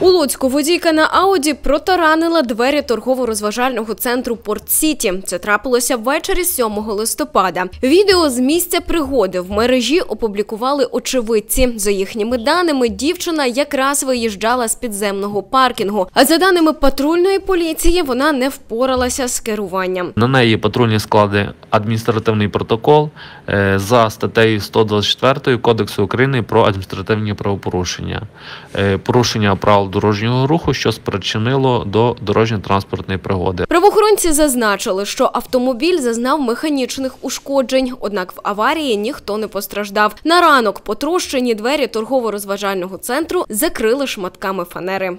У Луцьку водійка на Ауді протаранила двері торгово-розважального центру Порт Сіті. Це трапилося ввечері 7 листопада. Відео з місця пригоди в мережі опублікували очевидці. За їхніми даними, дівчина якраз виїжджала з підземного паркінгу. А за даними патрульної поліції, вона не впоралася з керуванням. На неї патрульні склади адміністративний протокол е, за статтею 124 Кодексу України про адміністративні правопорушення, Е, порушення дорожнього руху, що спричинило до дорожньо-транспортної пригоди. Правоохоронці зазначили, що автомобіль зазнав механічних ушкоджень, однак в аварії ніхто не постраждав. На ранок потрощені двері торгово-розважального центру закрили шматками фанери.